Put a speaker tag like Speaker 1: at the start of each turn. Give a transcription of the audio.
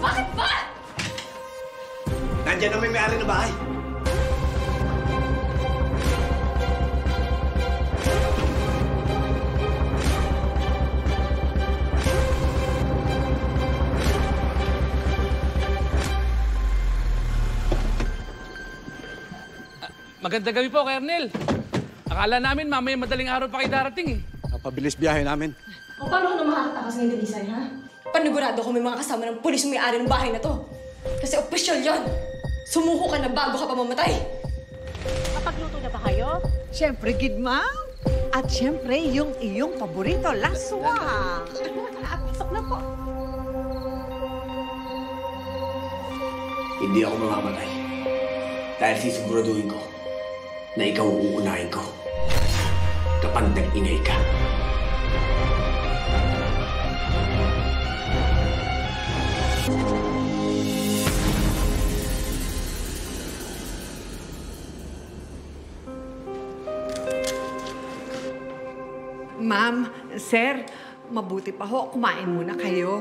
Speaker 1: Bakit ba? Nandiyan ang may-ari ng bahay.
Speaker 2: Ah, magandang gabi po, Kernel. Akala namin mamaya madaling araw pa kayo darating eh.
Speaker 1: Napabilis biyahe namin.
Speaker 3: O paano ko na makakatakas ngayon, Delisay, ha? Panigurado ko may mga kasama ng pulis yung may-ari ng bahay na to. Kasi opisyal yon. Sumuko ka na bago ka pa mamatay.
Speaker 4: Kapagluto na ba kayo?
Speaker 5: Siyempre, Gidma. At siyempre, yung iyong paborito, laswa. Pasok na po.
Speaker 1: Hindi ako mamamatay. Dahil sisiguraduhin ko na ikaw uunahin ko. Kapag nag-ingay ka.
Speaker 5: Ma'am, sir, mabuti pa ho, kumain muna kayo.